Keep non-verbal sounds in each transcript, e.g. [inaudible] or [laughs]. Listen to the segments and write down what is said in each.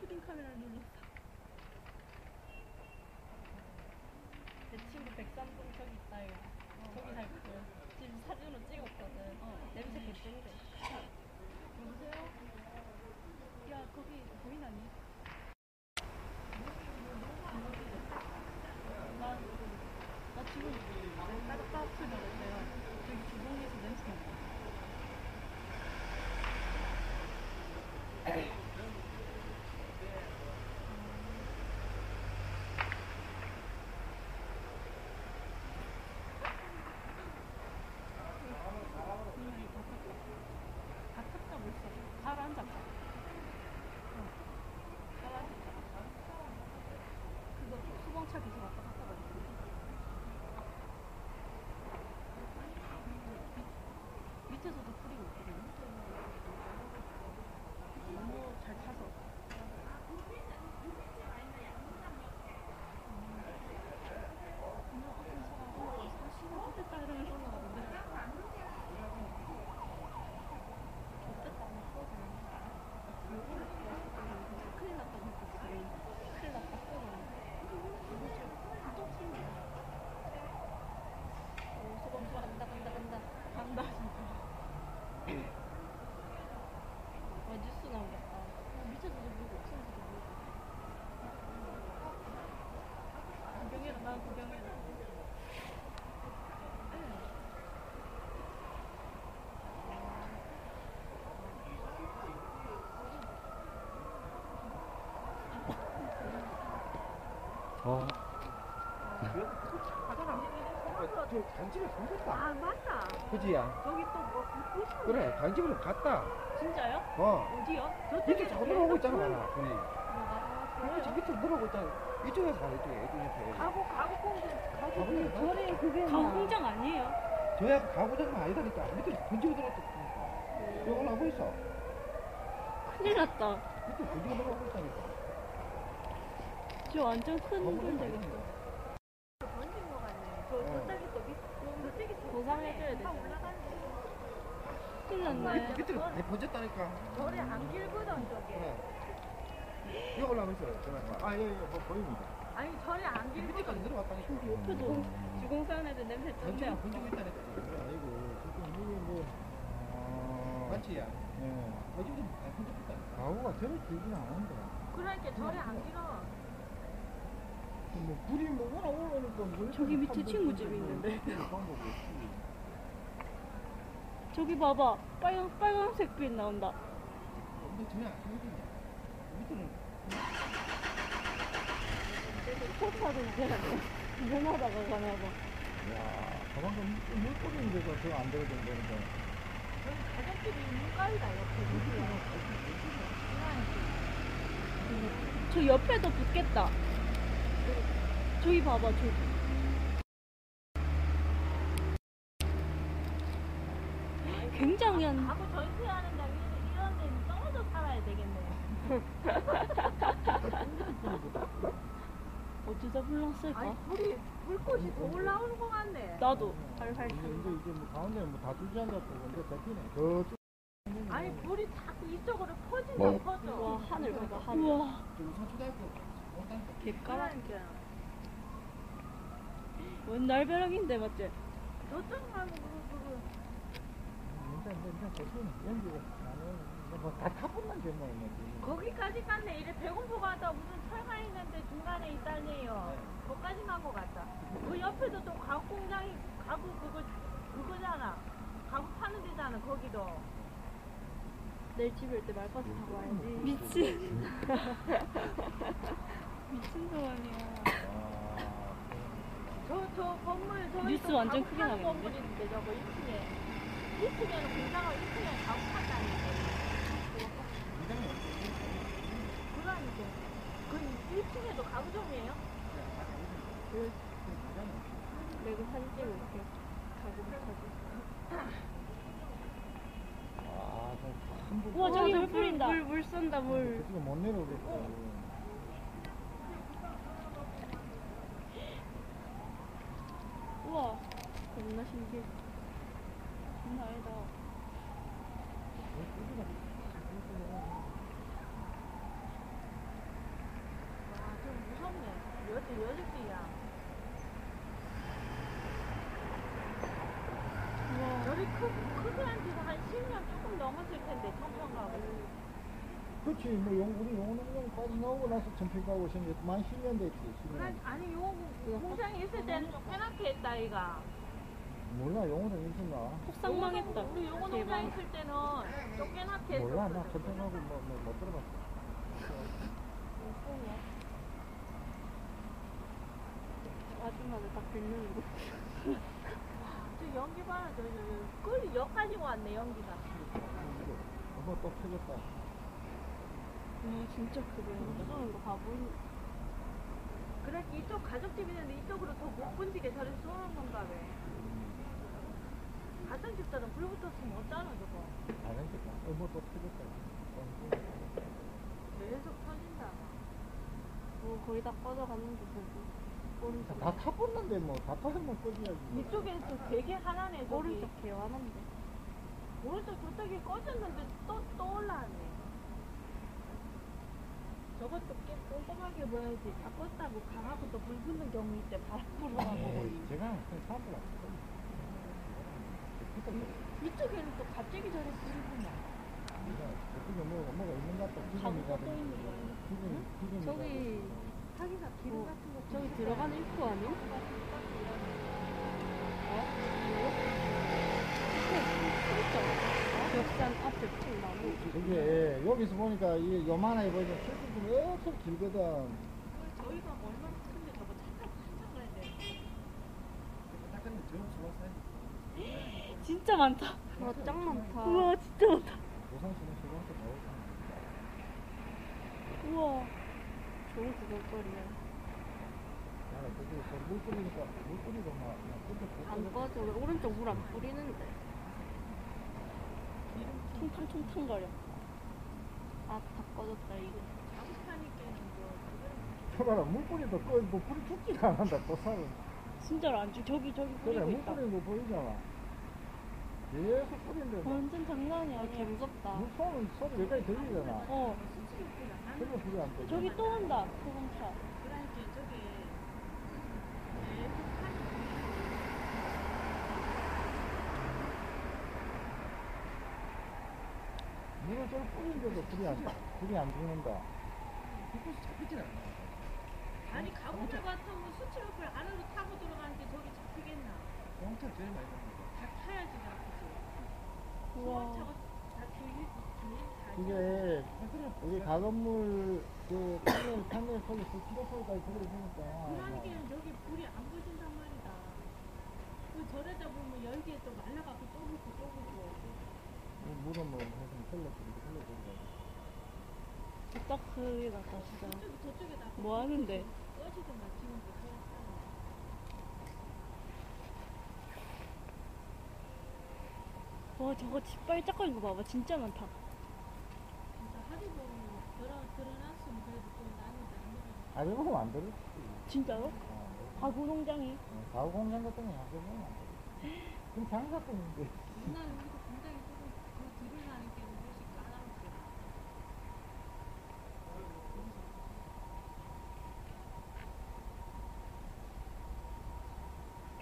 푸딩 카메라를 눌렀어. 내 친구 백삼동 저기 있다 이거. 저기 살거든. 지금 사진으로 찍었거든. 냄새 개쩐데. 여보세요? 야 거기 보이나니? 나, 나 지금 따뜻따뜻 소리 났어요. 저기 주방에서 냄새 나. 분명히 다 탔다. 다 탔다 벌써. 가라앉았다. 어. 가라앉았다. 그거 수봉차 계속 왔다 갔다 거리고. 밑에서도 뿌리고 있거든요. 너무 잘 타서. 오늘 어떤 사람은 사시가 좋겠다 이러면서 올라가던데. 좋겠다 큰일 났다 생각했어. 큰일 났다 또 튀네. 오, 소금 소금 간다 간다 간다 간다 진짜. 와 뉴스 나오겠다. 어, 밑에서도 물고 옥상에서도 물고. 구경해라 나 구경해라. 어. 저 단집에 생겼다. 아 맞다. 그지야? 저기 또뭐 있어. 그래, 단집으로 갔다. 진짜요? 어. 어디요? 밑에 자꾸 들어오고 있잖아, 봐라. 분이. 뭐가? 여기 저 밑에 들어오고 있잖아. 이쪽에서 가, 이쪽에, 이쪽 옆에. 가고 가고 공주 가고 가고 그 절에 그게 강 나. 공장 아니에요? 저 약간 가구장만 아니다니까. 밑에 던지고 들어왔다. 여기 올라오고 있어. 큰일 났다. 밑에 던지고 들어오고 있다니까. 저 완전 큰 가구장 건데. 아니다니까. 던진 거 같네. 저 어. 또 보상해줘야 다 되잖아. 올라가는데. 큰일 났네. 밑으로 내 번졌다니까. 절에 안 길거든 저게. 그래. 여기 올라오고 있어요. 저기. 아, 여기, 여기 보- 보입니다. 아니 절에 안 밑에까지 길거든. 들어갔다니까. 옆에도 주공사는 애들 냄새 쩐대요. 던지고 있다니까. 아이고, 지금 이게 뭐. 아. 맞지, 야? 예. 던지고 던지고 있다니까. 가구가 저렇게 길진 않은데. 그러니까 절에 안 길어. 뭐, 불이 뭐, 올라 올라오니까 뭐. 저기 밑에 친구 집이 있는데. 없지. 저기 봐봐. 빨간, 빨간색 빛 나온다. 근데 저야, 저기 밑에는 포차도 이제 면하다가 가나 봐. 야, 저방금 물 뿌리는 데가 더안 들어준다니까. 여기 가정집이 물가이다 옆에. 저 옆에도 붙겠다. 저기 봐봐, 저기. 굉장히 한, 가고 전세하는 장 이런 데는 떨어져 살아야 되겠네. [laughs] 어디다 불렀을까? 아니 불이 불꽃이 더 올라오는 거 같네. 나도 활활 탄다. 이제 뭐 가운데 뭐다 않았고, 근데 잡히네. 저쪽. 아니 불이 자꾸 이쪽으로 퍼진다 뭐? 퍼져. 우와, 하늘 봐봐, 하늘. 우와, 저 우산 초등학교 온다니까. 개까라. 그러니까 원 날벼락인데, 맞지? 저쪽 가면 그거 그거 일단, 일단, 잡히네. 연기가. 나는, 뭐다 게 뭐, 있는지. 거기까지 갔네. 이래 배공포 가다 무슨 철가 있는데 중간에 있다네요. 거기까지 간 거 같다. 그 옆에도 또 가구 공장이 가구 그거 그거잖아. 가구 파는 데잖아. 거기도. 내일 집에 올 때 말버스 타고 와야지. 미친. [laughs] [laughs] 미친 사람이야. 아, 저저 건물 저 뉴스 완전 크게 나겠는데? 건물인데 저거 1층에 1층에는 공장을 1층에 가구 판다는 그러니까 그 1층에도 가구점이에요? 내가 사진. 가고 못하지. 아, 저큰 분. 우와, 저기 물 뿌린다. 물, 물 쏜다, 물. 지금 못 내려오겠어. 우와. 신기해. 장난 아니다. 여섯 개야. 여기 크, 크게 한 지도 한 10년 조금 넘었을 텐데, 청평가고. 그렇지, 뭐, 용, 우리 빠져 나오고 나서 전평 가고 생겼 만 10년 됐지, 10년. 그래, 아니, 요 공장에 있을 때는 좀 빼놓게 했다, 아이가. 몰라, 용어는 있었나? 폭삭망했다. 우리 요거 농장 있을 때는 쫓겨나게 했어. 몰라, 나 전평 가고 뭐, 뭐, 못 들어봤어. 아줌마들 다 긁는 거. [laughs] 저 연기 봐라, 저, 저, 저. 끓이 여기까지 왔네, 연기가. 어머, 또 터졌다. 와 진짜 크게. 쏘는 거 바보인. 그래, 이쪽 가족집 있는데 이쪽으로 더못 번지게 저를 쏘는 건가 봐. 같은 집들은 불 붙었으면 어쩌나, 저거. 안 했겠다. 어머, 또 터졌다. 계속 터진다. 뭐 거의 다 꺼져가는데 저기. 오른쪽. 다 타봤는데 뭐, 다 타면 꺼져야지. 이쪽에는 또 되게 하나네, 저기. 오른쪽 개화난데. 오른쪽 저쪽이 꺼졌는데 또, 또 올라왔네. 저것도 꽤 꼼꼼하게 보여야지. 다 껐다고 강하고 또 불 붙는 경우 있대. 바람 불어가고. 에이, 제가 그냥 사람들 안 꺼져. 이쪽에는 또 갑자기 저리 불이 붙냐. 어떻게 뭐가 뭐가 있는 것 같다. 가구가 기름이 또 있는 거야. 기름이 저기 자기가 기름 어, 같은 거 저기 들어가는 입구 아니야? 벽산 앞에 쭉 나무. 저게 여기서 보니까 이 요만하게 실제 좀 엄청 길거든. 저희가 뭐 얼마나 큰데 저거 차 타고 한참 가야 돼. 닦았는데 저 수고하세요. 진짜 많다. 와, 짱 많다. 우와, 진짜 많다. 우와. 좋은 구경거리야. 야, 저기 저물 뿌리니까 물 뿌리고 막 그냥 끝에 안 꺼져. 왜 오른쪽 물 안 뿌리는데? 퉁퉁퉁퉁 거려. 아, 다 꺼졌다, 이거. 뭐 저봐라 물 뿌리도 꺼 뭐 뿌리 죽지가 않는다 또 살은. 진짜로 안 주. 저기, 저기 그래 뿌리고 물 있다. 뿌리는 거 보이잖아. 계속 뭐 완전 장난이 아니야. 개 무섭다. 물 쏘는 소리 여기까지 들리잖아. 어, 그거 불이 안 꺼져. 저기 또 온다. 소방차. 그러니까 저게 물을 저기 뿌리는데도 불이 안 불이 안 죽는다. 불꽃이 잡히진 않아. 아니 가보자 같으면 수치로플 안으로 타고 들어가는데 저기 잡히겠나? 공차 제일 많이 잡는 거. 다 타야지 잡 그게 우리 가건물 그 판넬 판넬 속에 그 키로수까지 그걸 보니까 그러니까는 저기 불이 안 꺼진단 말이다. 그 저러다 보면 열기에 또 말라가고 또 붙고 또 붙고. 뭐 물은 뭐 해서 흘러버리고 흘러버리고 딱 크게 났다, 진짜. 저쪽 저쪽에다 뭐 하는데? 꺼지든가 지금부터 해야 와, 저거 짓발 짝거린 거 봐봐. 진짜 많다. 진짜 보면 들어 들어놨으면 그래도 좀 나는데 안 들어. 아주 보면 안 들었지 진짜로? 어, 가구 농장이? 가구 공장 같은 거 아주 보면 안 들었지 그럼 장사꾼인데 옛날에 우리도 굉장히 조금 그 들으라는 게 훨씬 까다롭게.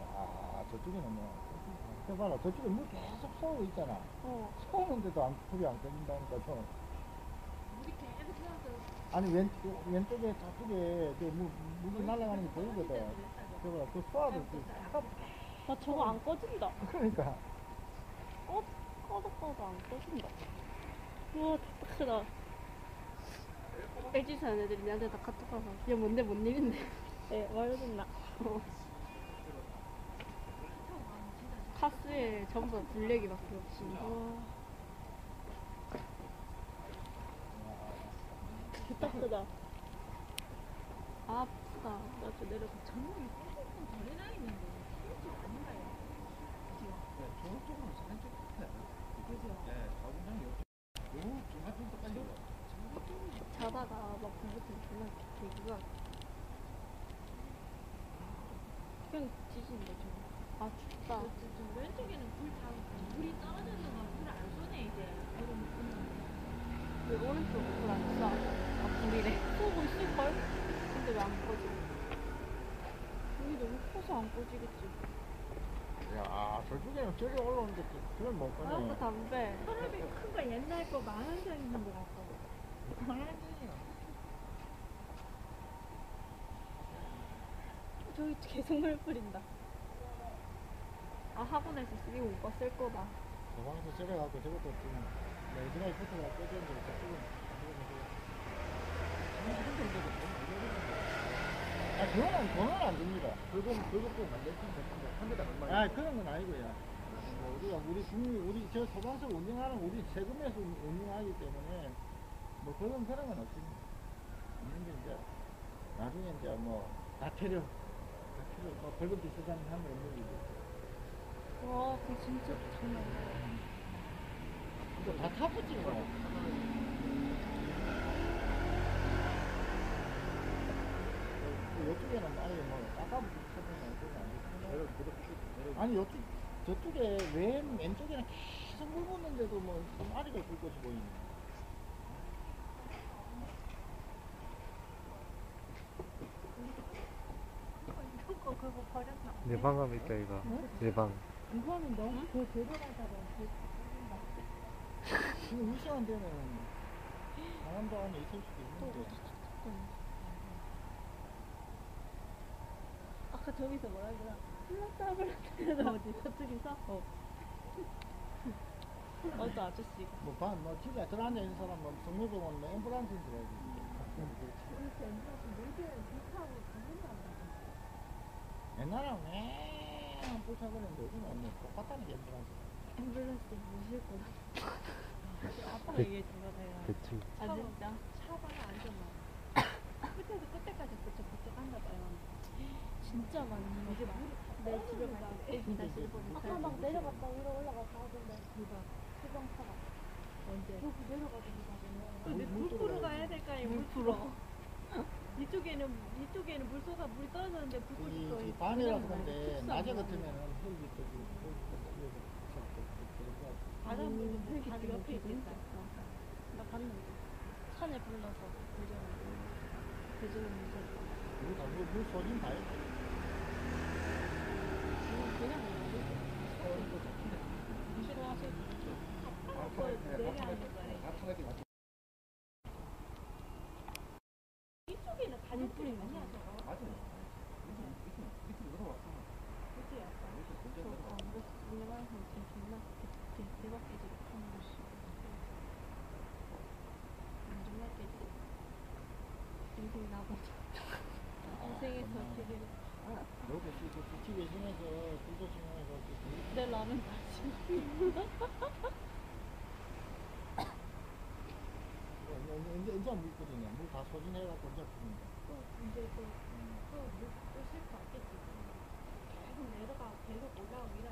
야 저쪽에는 뭐 해봐라 저쪽에 물 계속 쏘고 있잖아 어. 쏘는데도 안, 불이 안 꺼진다니까 저 우리 계속 세워서 아니 왼, 왼쪽에 저쪽에 그 물, 물이 날아가는 게 보이거든 저거 그 쏘아도 그 차가 나 저거 안 꺼진다. 그러니까 꺼, 꺼도 꺼도 안 꺼진다. 우와, 크다. LG 사는 애들이 내한테 다 카톡 가서 얘 뭔데 뭔 일인데 예 말해줬나 어. 카스에 전부 다 블랙이밖에 없이 와 됐다 크다 아 아프다 나저 내려가 전문이 조금 덜 해나 있는데 같아요. 그죠? 네. 요 자다가 막 불붙으면 존나 개기가 그냥 지진데 좀 아 춥다 왼쪽에는 불 다, 불이 떨어졌는 건불안 쏘네, 이제. 여름 끝나면. 왜 오른쪽 불안 쏴? 아 불이래 쏘고 있을 걸? 근데 왜 안 꺼져? 너무 커서 안 꽂히겠지. 야, 저쪽에는 저리 올라오는데 그걸 못 아, 가네. 그 담배. 서랍이 큰거 옛날 거 만원 장 있는 거 같고. 당연히. 저기 계속 물 뿌린다. 아, 학원에서 쓰기 오빠 쓸 거다. 저방에서 저래갖고 저것도 지금 내지막에 붙어가 꺼졌는데 저쪽은 아, 그거는, 그거는 안 됩니다. 그거 꼭 만들면 되는데 한 대당 얼마? 아, 그런 건 아니고요. 뭐 우리가 우리 국민, 우리 저 소방서 운영하는 우리 세금에서 운- 운영하기 때문에 뭐 그런 그런 건 없습니다. 없는데 이제 나중에 이제 뭐 다태료, 다태료 뭐 벌금 비슷한 하면 없는 거죠. 와, 그거 진짜 장난 아니야. 이거 다 타붙지 뭐. 그 이쪽에는 아예 뭐 아까부터 쳐보면 아니고. 아니 이쪽 저쪽에 왼 왼쪽에는 계속 물 붓는데도 뭐좀 아리가 굵것이 보이네. 그거 그거 버렸나? 내방 가면 있다 이거 내 방. 이거는 너무 그 들어가다가 지금 이 시간대는 강원도 안에 있을 수도 있는데 아까 저기서 뭐라 그러나? 플라타 플라타 어디 저쪽에서? 어. [laughs] 어떤 아저씨가. 뭐반 뭐 집에 들어앉아 있는 사람 뭐 성묘병원 뭐 앰뷸런스인 줄 알지. 옛날에 는왜 쫓아그랬는데 요즘은 뭐 똑같다는 게 앰뷸런스. 앰뷸런스 모실 거다. 아빠가 얘기해준 거 내가. 대충. 아 진짜? 차바가 안전나. 끝에서 끝에까지 그쪽 한다 봐요. 진짜 많이. 이게 내 집에 갈때 애기 다시 보고. 아까 막 내려갔다 위로 올라갔다 하던데. 대박. 수정차가. 언제? 여기 내려가지고 가잖아. 근데 물 뿌러 가야 될거 아니에요? 물 뿌러. 이쪽에는 이쪽에는 물 쏟아 물이 떨어졌는데 불 뿌리 또 이, 이 반이라서 근데 낮에 같으면은 흙이 저기 저기 바닷물도 흙이 바로 옆에 있겠다. 나 봤는데. 산에 불러서 대전에. 대전에 무서워. 우리 다물 물 소진 다 했지. 그냥 싫어하실 내려앉는 거네. 다 타게 맞. 이쪽에는 가지 뿌리면 깨지고 인생 나보자 인생에서 그, 그그내 라면 끓이냐 물다 소진해갖고 이제 끓는다. 또 이제 또또물또 싣고 왔겠지. 계속 내려가 계속 올라오고 이래.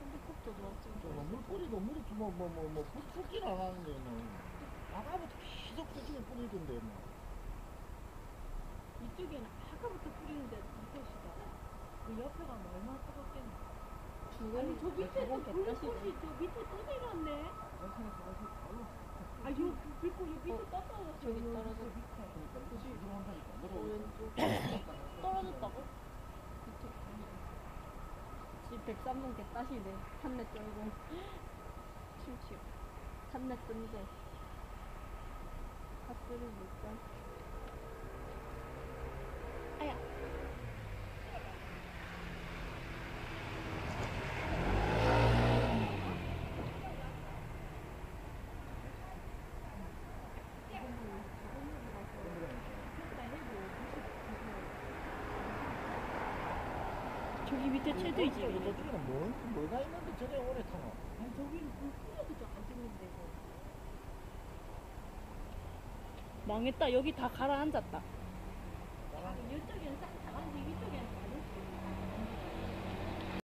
핸드컵도 놓았지 저물 뿌리도 물이 뭐 뭐 뭐 뭐 붓긴 안 하는데 뭐 아까부터 계속 소진을 뿌리던데 뭐. 이쪽에는 아까부터 뿌리는데 밑에시다. 그 옆에 가면 얼마나 뜨겁겠나. 아니 저 밑에 또 불꽃이 저 밑에 또 내렸네. 아, 요 불꽃 요 밑에 어, 떠떨어졌어. 저기. 어, 왼쪽 떨어졌다고? 집 103번 개 따시네. 산내 쩔고. 심치요 산내 뜬데 핫소리 못자 저기 밑에 채도이지 저쪽에는 뭐 뭐가 있는데 저래 오래 타노? 아니 저기는 불 뿌려도 좀안 찍는데 뭐. 망했다 여기 다 가라앉았다 아, 다, 근데 이쪽에